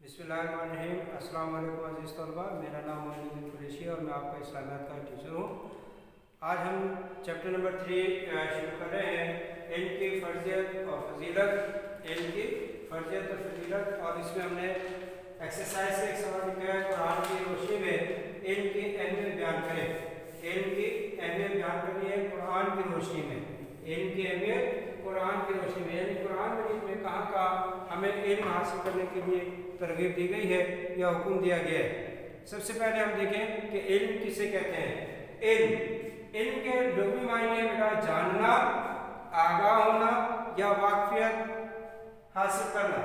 बिस्मिल्लाहिर्रहमानिर्रहीम। अस्सलाम वालेकुम अज़ीज़ तलबा मेरा नाम मोइनुद्दीन कुरेशी और मैं आपका इस्लामियात का टीचर हूँ। आज हम चैप्टर नंबर थ्री शुरू कर रहे हैं। इल्म की फ़र्जियत और फजीलत। इल्म की फ़र्जियत और फजीलत। और इसमें हमने एक्सरसाइज से एक सवाल लिखा है, कुरान की रोशनी में इल्म की अहमियत बयान करें। इल्म की अहमियत बयान करनी है कुरान की रोशनी में। इल्म की अहमियत कुरान की रोशनी में, यानी कुरान मजीद में कहाँ कहाँ हमें इल्म हासिल करने के लिए तरगीब दी गई है या हुक्म दिया गया है। सबसे पहले हम देखें कि इल्म किसे कहते हैं? इल्म। इल्म के लघु मायने बेटा जानना, आगाह होना या वाकफियत हासिल करना।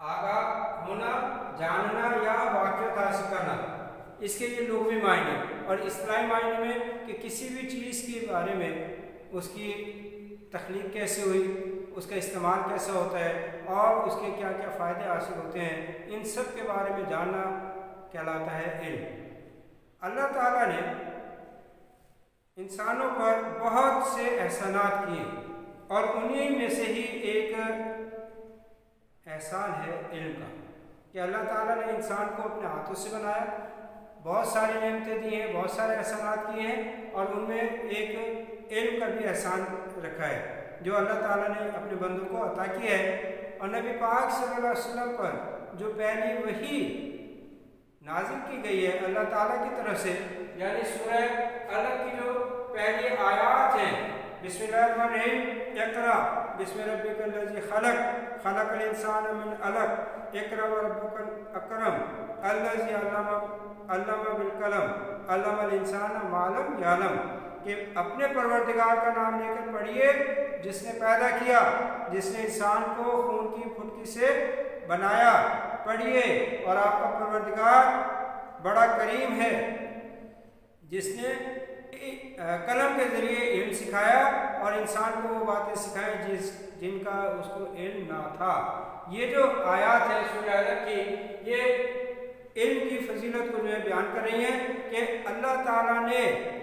आगाह होना, जानना या वाकफियत हासिल करना। इसके लिए लघवी मायने और इस्लाही मायने में कि किसी भी चीज़ के बारे में उसकी तख्लीक कैसे हुई, उसका इस्तेमाल कैसा होता है और उसके क्या क्या फ़ायदे हासिल होते हैं, इन सब के बारे में जानना कहलाता है इल्म। अल्लाह ताला ने इंसानों पर बहुत से एहसानात किए और उन्हीं में से ही एक एहसान है इल्म का कि अल्लाह ताला ने इंसान को अपने हाथों से बनाया। बहुत सारी नियमतें दी हैं, बहुत सारे एहसानात किए हैं और उनमें एक इल्म का भी एहसान रखा है, जो अल्लाह ताला ने अपने बंदों को अता किया है। और नबी पाक सल्लल्लाहु अलैहि वसल्लम पर जो पहली वही नाजिल की गई है अल्लाह ताला की तरफ़ से, यानी सूरह अलग की जो पहली आयात हैं बिस्मिल्लाहिर्रहमानिर्रहीम इकरा, बिस्म खलक, खलकल इंसान मिन अलक, इकरा व रब्बुकल अकरम, अल्लज़ी अल्लमा अल्लमा बिल कलम अल्लमल इंसान मालम यालम। कि अपने परवरदिगार का नाम लेकर पढ़िए, जिसने पैदा किया, जिसने इंसान को खून की फुटकी से बनाया। पढ़िए, और आपका परवरदिगार बड़ा करीम है। जिसने कलम के ज़रिए इल्म सिखाया, और इंसान को वो बातें सिखाई जिस, जिनका उसको इल्म ना था। ये जो आयात है सूर्य की, ये इल्म की फजीलत को जो है बयान कर रही है कि अल्लाह ताला ने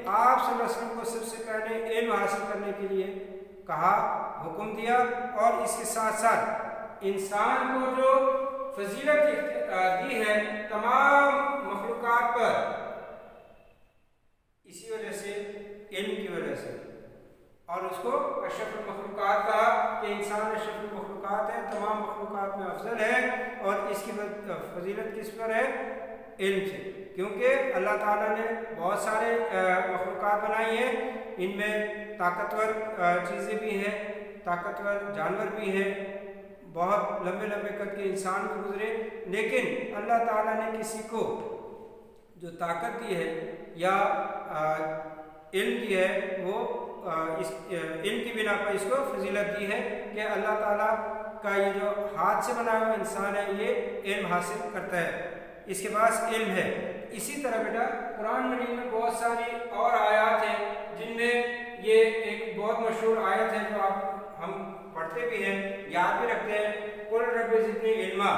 आप को सबसे पहले इल्म हासिल करने के लिए कहा, हुक्म दिया और इसके साथ साथ इंसान को जो फजीलत दी है तमाम मखलूक़ात पर, इसी वजह से, इल्म की वजह से। और उसको अशरफ मखलूक़ात कहा कि इंसान अशरफ मखलूक़ात है, तमाम मखलूक़ात में अफजल है और इसकी फजीलत किस पर है? इल्म से। क्योंकि अल्लाह ताला ने बहुत सारे मखलूक़ात बनाई हैं। इनमें ताकतवर चीज़ें भी हैं, ताकतवर जानवर भी हैं। बहुत लंबे लंबे कद के इंसान भी गुजरे। लेकिन अल्लाह ताला ने किसी को जो ताकत दी है या इल्म दी है, वो इस इल्म की बिना पर इसको फजीलत दी है कि अल्लाह ताला का ये जो हाथ से बनाया हुआ इंसान है, ये इल्म हासिल करता है। इसके पास इल्म है। इसी तरह बेटा, कुरान मजीद में बहुत सारी और आयात हैं, जिनमें ये एक बहुत मशहूर आयत है जो आप, हम पढ़ते भी हैं, याद भी रखते हैं। कुल रब जितनी इल्मा,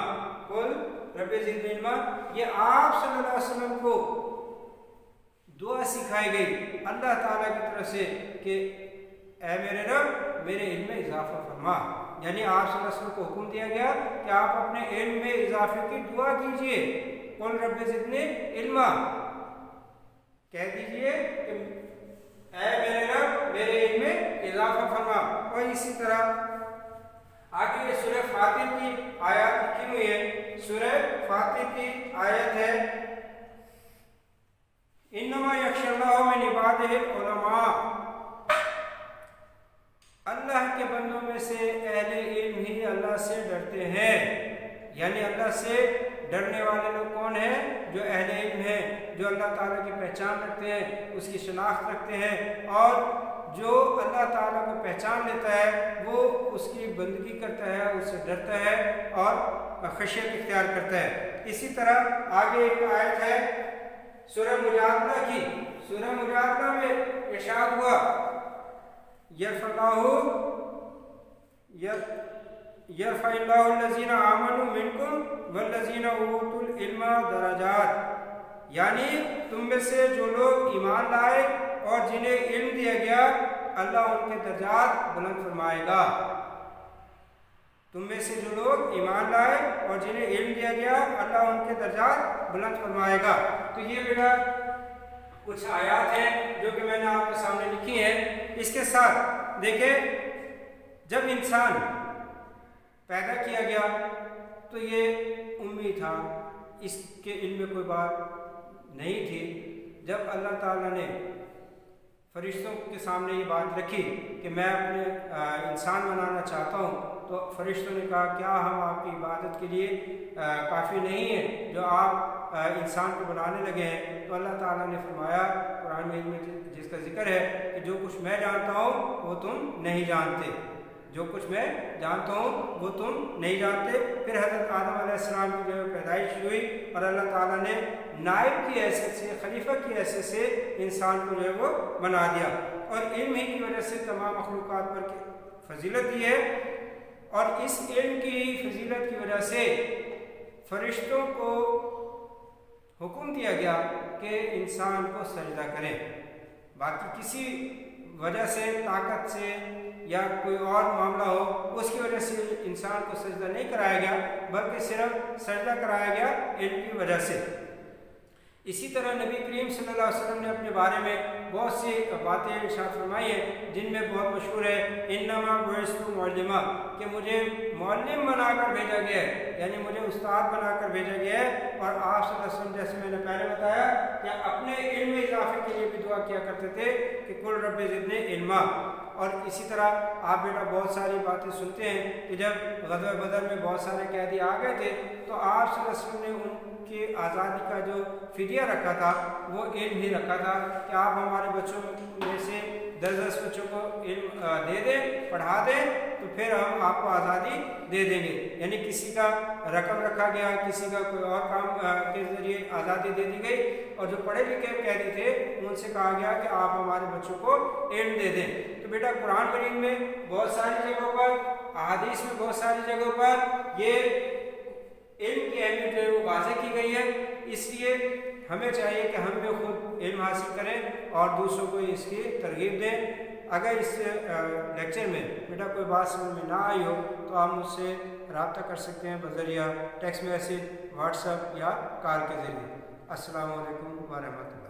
कुल रब जितनी इल्मा, ये आप सल्लल्लाहु अलैहि वसल्लम को सिखाई गई। अल्लाह ताला की तरफ़ से कि, ए मेरे रब, मेरे इल्म में इजाफा फरमा। यानी आप वसल्लम को हुक्म दिया गया कि आप अपने इल्म में इजाफे की दुआ कीजिए। कुल रब जितने? इल्मा। कह दीजिए कि, ए मेरे रब, मेरे इल्म में इजाफा फरमा। और इसी तरह, आगे ये सूरह फातिर की आयत लिखी हुई है। सूरह फातिर की आयत है इन्नमा यक्षल्लामा अल्लाह के बंदों में से अहले इल्म ही अल्लाह से डरते हैं। यानी अल्लाह से डरने वाले लोग कौन हैं? जो अहले इल्म हैं, जो अल्लाह ताला की पहचान रखते हैं, उसकी शनाख्त रखते हैं। और जो अल्लाह ताला को पहचान लेता है, वो उसकी बंदगी करता है, उससे डरता है और खशियत इख्तियार करता है। इसी तरह आगे एक आयत है सूरह मुजादला की सूरह मुजादला में इरशाद हुआ। यरफलाहु यरफाइल्लाहुल्लज़ीना आमनु मिनकुम वल्लज़ीना ऊतुल इल्मा दराजात। यानी तुम में से जो लोग ईमान लाए और जिन्हें इल्म दिया गया, अल्लाह उनके दर्जात बुलंद फरमाएगा। तुम में से जो लोग ईमान लाए और जिन्हें इल्म दिया गया, अल्लाह उनके दर्जा बुलंद फरमाएगा। तो ये बेटा कुछ आयात हैं जो कि मैंने आपके सामने लिखी है। इसके साथ, देखे, जब इंसान पैदा किया गया तो ये उम्मीद था, इसके इल्म में कोई बात नहीं थी। जब अल्लाह ताला ने फरिश्तों के सामने ये बात रखी कि मैं अपने इंसान बनाना चाहता हूँ तो फरिश्तों ने कहा, क्या हम आपकी इबादत के लिए काफ़ी नहीं है? जो आप इंसान को बनाने लगे हैं। तो अल्लाह ताला ने फरमाया, कुरान में जिसका ज़िक्र है कि जो कुछ मैं जानता हूँ, वो तुम नहीं जानते। जो कुछ मैं जानता हूँ, वो तुम नहीं जानते। फिर हज़रत आदम आसमाम की जो पैदाइश हुई और अल्लाह ताला ने नायब की हैसियत से, खलीफा की हैसियत से इंसान को जो है वो बना दिया। और इल्म ही की वजह से तमाम मखलूक पर फजीलत दी है। और इस इल्म की फजीलत की वजह से फरिश्तों को हुक्म दिया गया कि इंसान को सजदा करें। बाकी किसी वजह से, ताकत से या कोई और मामला हो, उसकी वजह से इंसान को सजदा नहीं कराया गया, बल्कि सिर्फ़ सजदा कराया गया इल्म की वजह से। इसी तरह नबी करीम सल्लल्लाहु अलैहि वसल्लम ने अपने बारे में बहुत सी बातें इर्शाद फरमाई है, जिनमें बहुत मशहूर है, इन्नमा बस्तु मौलिमा कि मुझे मौलम बनाकर भेजा गया है, यानी मुझे उस्ताद बनाकर भेजा गया है, और आप वसल्लम, जैसे मैंने पहले बताया, कि अपने इल्म इजाफे के लिए भी दुआ किया करते थे, कि कुल रब जितने इल्मा। और इसी तरह आप बेटा बहुत सारी बातें सुनते हैं कि जब गजब बदर में बहुत सारे कैदी आ गए थे तो आप वसल्लम ने उन कि आज़ादी का जो फिदिया रखा था, वो इल्म ही रखा था। कि आप हमारे बच्चों में से दस दस बच्चों को इल्म दे दें, पढ़ा दें तो फिर हम आपको आज़ादी दे देंगे। यानी किसी का रकम रखा गया, किसी का कोई और काम के ज़रिए आज़ादी दे दी गई। और जो पढ़े लिखे कैदी थे, उनसे कहा गया कि आप हमारे बच्चों को इल्म दे दें। तो बेटा कुरान करीम में बहुत सारी जगहों पर, अहादीस में बहुत सारी जगहों पर ये इल्म की अहमियत जो है वो वाजे की गई है। इसलिए हमें चाहिए कि हम भी खुद इल्म हासिल करें और दूसरों को इसकी तरगीब दें। अगर इस लेक्चर में बेटा कोई बात समझ में ना आई हो तो आप मुझसे रबता कर सकते हैं बजरिया टेक्स्ट मैसेज व्हाट्सअप या कॉल के ज़रिए। असल वरहमल